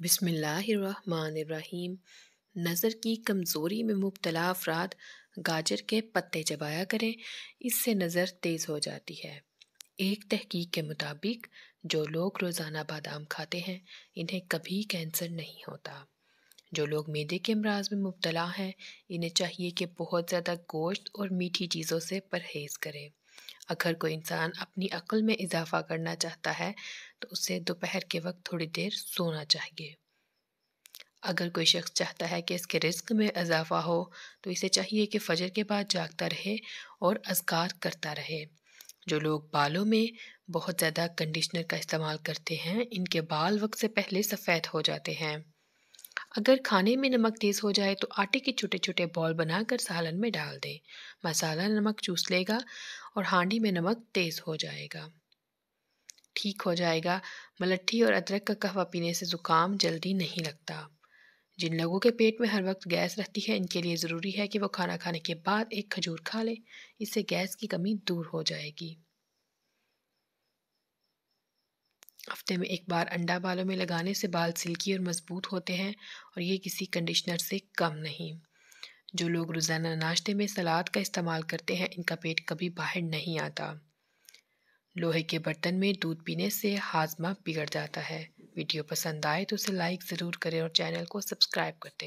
बिस्मिल्लाहिर्रहमानिर्रहीम। नज़र की कमज़ोरी में मुबतला अफराद गाजर के पत्ते चबाया करें, इससे नज़र तेज़ हो जाती है। एक तहकीक के मुताबिक, जो लोग रोज़ाना बादाम खाते हैं, इन्हें कभी कैंसर नहीं होता। जो लोग मैदे के अमराज में मुब्तला हैं, इन्हें चाहिए कि बहुत ज़्यादा गोश्त और मीठी चीज़ों से परहेज़ करें। अगर कोई इंसान अपनी अक्ल में इजाफ़ा करना चाहता है तो उसे दोपहर के वक्त थोड़ी देर सोना चाहिए। अगर कोई शख्स चाहता है कि इसके रिस्क में इजाफ़ा हो तो इसे चाहिए कि फजर के बाद जागता रहे और अजकार करता रहे। जो लोग बालों में बहुत ज़्यादा कंडीशनर का इस्तेमाल करते हैं, इनके बाल वक्त से पहले सफ़ेद हो जाते हैं। अगर खाने में नमक तेज़ हो जाए तो आटे के छोटे छोटे बॉल बनाकर सालन में डाल दें। मसाला नमक चूस लेगा और हांडी में नमक तेज़ हो जाएगा। ठीक हो जाएगा। मलट्ठी और अदरक का कहवा पीने से ज़ुकाम जल्दी नहीं लगता। जिन लोगों के पेट में हर वक्त गैस रहती है, इनके लिए ज़रूरी है कि वो खाना खाने के बाद एक खजूर खा लें। इससे गैस की कमी दूर हो जाएगी। हफ़्ते में एक बार अंडा बालों में लगाने से बाल सिल्की और मज़बूत होते हैं और ये किसी कंडीशनर से कम नहीं। जो लोग रोज़ाना नाश्ते में सलाद का इस्तेमाल करते हैं, इनका पेट कभी बाहर नहीं आता। लोहे के बर्तन में दूध पीने से हाजमा बिगड़ जाता है। वीडियो पसंद आए तो उसे लाइक ज़रूर करें और चैनल को सब्सक्राइब करते